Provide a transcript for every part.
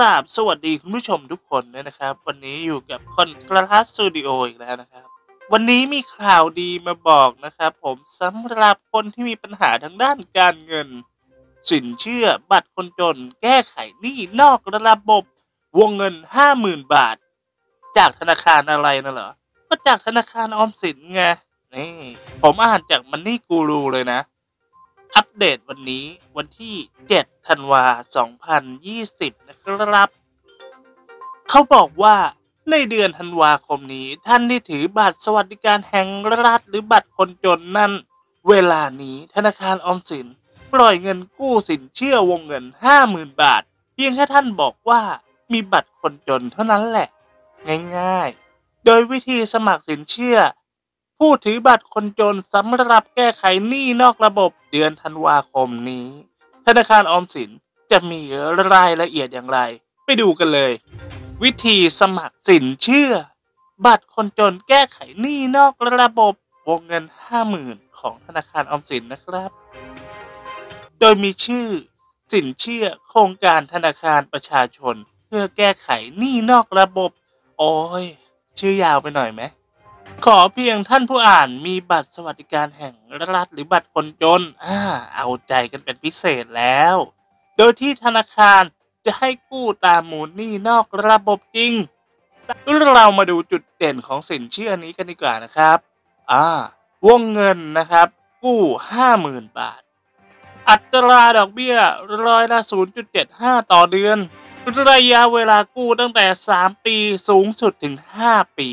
ราบสวัสดีคุณผู้ชมทุกคนด้วยนะครับ วันนี้อยู่กับคนทราสสตูดิโออีกแล้วนะครับ วันนี้มีข่าวดีมาบอกนะครับ ผมสำหรับคนที่มีปัญหาทางด้านการเงิน สินเชื่อบัตรคนจน แก้ไขหนี้นอกระบบวงเงิน 50,000 บาท จากธนาคารอะไรนะเหรอก็จากธนาคารออมสินไงนี่ผมอ่านจากมันนี่กูรูเลยนะ อัปเดตวันนี้วันที่ 7 ธันวา 2020 นะครับ เขาบอกว่าในเดือนธันวาคมนี้ ท่านที่ถือบัตรสวัสดิการแห่งรัฐหรือบัตรคนจนนั้นเวลานี้ธนาคารออมสิน ปล่อยเงินกู้สินเชื่อวงเงิน 50,000 บาท เพียงแค่ท่านบอกว่ามีบัตรคนจนเท่านั้นแหละ ง่ายๆ โดยวิธีสมัครสินเชื่อ ผู้ถือบัตรคนจนสำหรับแก้ไขหนี้นอกระบบเดือนธันวาคมนี้ ธนาคารออมสินจะมีรายละเอียดอย่างไร ไปดูกันเลย วิธีสมัครสินเชื่อ บัตรคนจนแก้ไขหนี้นอกระบบวงเงิน 50,000 ของธนาคารออมสินนะครับ โดยมีชื่อ สินเชื่อโครงการธนาคารประชาชน เพื่อแก้ไขหนี้นอกระบบ โอ้ย ชื่อยาวไปหน่อยไหม ขอเพียงท่านผู้อ่านมีบัตรสวัสดิการแห่งรัฐหรือบัตรคนจนอ่าเอาใจกันเป็นพิเศษแล้ว โดยที่ธนาคารจะให้กู้ตามมูลหนี้นอกระบบจริง เรามาดูจุดเด่นของสินเชื่อนี้กันดีกว่านะครับอ่าวงเงินนะครับ กู้50,000 บาท อัตราดอกเบี้ยร้อยละ0.75 ต่อเดือน ระยะเวลากู้ตั้งแต่ 3 ปีสูงสุดถึง 5 ปี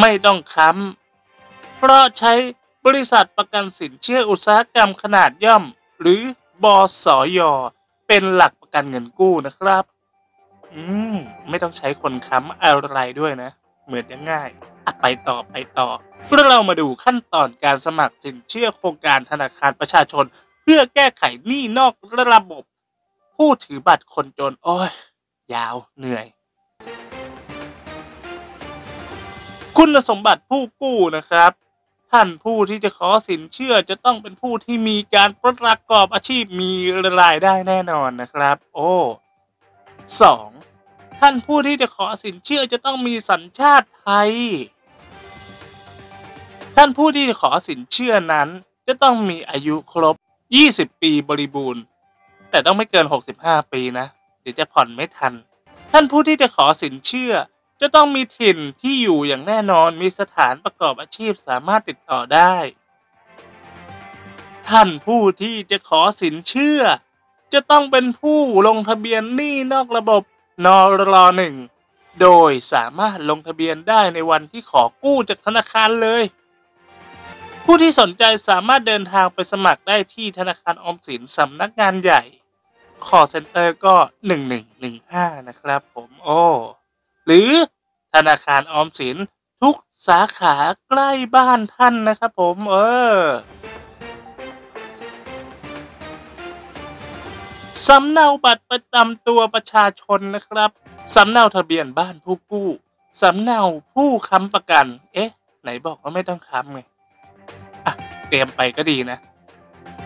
ไม่ต้องค้ำ เพราะใช้บริษัทประกันสินเชื่ออุตสาหกรรมขนาดย่อม หรือบสยเป็นหลักประกันเงินกู้นะครับ อืม ไม่ต้องใช้คนค้ำอะไรด้วยนะ เหมือนจะง่ายอะไปต่อไปต่อเรามาดูขั้นตอนการสมัครสินเชื่อโครงการธนาคารประชาชน เพื่อแก้ไขหนี้นอกระบบ ผู้ถือบัตรคนจน โอ้ย ยาวเหนื่อย คุณสมบัติผู้กู้นะครับ ท่านผู้ที่จะขอสินเชื่อจะต้องเป็นผู้ที่มีการประกอบอาชีพมีรายได้แน่นอนนะครับ โอ้สองท่านผู้ที่จะขอสินเชื่อจะต้องมีสัญชาติไทย ท่านผู้ที่จะขอสินเชื่อนั้น จะต้องมีอายุครบ 20 ปีบริบูรณ์ แต่ต้องไม่เกิน 65 ปีนะ เดี๋ยวจะผ่อนไม่ทัน ท่านผู้ที่จะขอสินเชื่อ จะต้องมีถิ่นที่อยู่อย่างแน่นอนมีสถานประกอบอาชีพสามารถติดต่อได้ ท่านผู้ที่จะขอสินเชื่อ จะต้องเป็นผู้ลงทะเบียนหนี้นอกระบบนรหนึ่งโดยสามารถลงทะเบียนได้ในวันที่ขอกู้จากธนาคารเลย ผู้ที่สนใจสามารถเดินทางไปสมัครได้ที่ธนาคารออมสินสำนักงานใหญ่ คอเซ็นเตอร์ก็ 1115 นะครับผมโอ้ หรือธนาคารออมสินทุกสาขาใกล้บ้านท่านนะครับผมเออสำเนาบัตรประจำตัวประชาชนนะครับ สำเนาทะเบียนบ้านผู้กู้ สำเนาผู้ค้ำประกัน เอ๊ะ ไหนบอกว่าไม่ต้องค้ำไง อะ เตรียมไปก็ดีนะ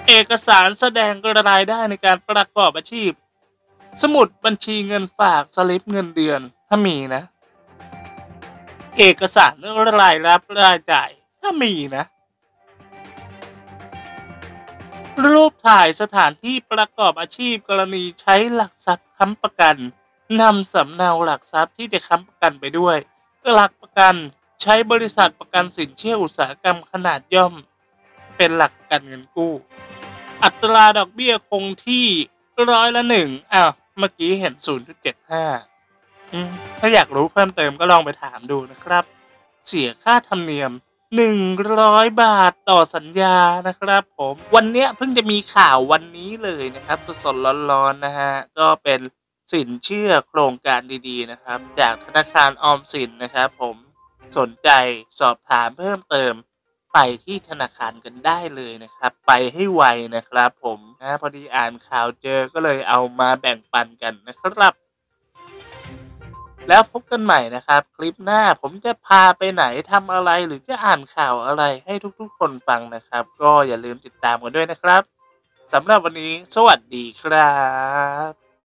เอกสารแสดงรายได้ในการประกอบอาชีพ สมุดบัญชีเงินฝากสลิปเงินเดือน ถ้ามีนะ เอกสารเรื่องรายรับรายจ่าย ถ้ามีนะ รูปถ่ายสถานที่ประกอบอาชีพกรณีใช้หลักทรัพย์ค้ำประกันนำสำเนาหลักทรัพย์ที่จะค้ำประกันไปด้วยหลักประกันใช้บริษัทประกันสินเชื่ออุตสาหกรรมขนาดย่อม เป็นหลักประกันเงินกู้ อัตราดอกเบี้ยคงที่ร้อยละหนึ่งอ้าวเมื่อกี้เห็น 0.75 ถ้าอยากรู้เพิ่มเติมก็ลองไปถามดูนะครับ เสียค่าธรรมเนียม 100 บาทต่อสัญญานะครับ ผมวันเนี้ยเพิ่งจะมีข่าววันนี้เลยนะครับสดๆร้อนๆนะฮะก็เป็นสินเชื่อโครงการดีๆนะครับ จากธนาคารออมสินนะครับผมสนใจสอบถามเพิ่มเติม ไปที่ธนาคารกันได้เลยนะครับ ไปให้ไวนะครับ ผมนะพอดีอ่านข่าวเจอก็เลยเอามาแบ่งปันกันนะครับ แล้วพบกันใหม่นะครับ คลิปหน้าผมจะพาไปไหนทำอะไรหรือจะอ่านข่าวอะไรให้ทุกๆ คนฟังนะครับ ก็อย่าลืมติดตามกันด้วยนะครับสำหรับวันนี้ สวัสดีครับ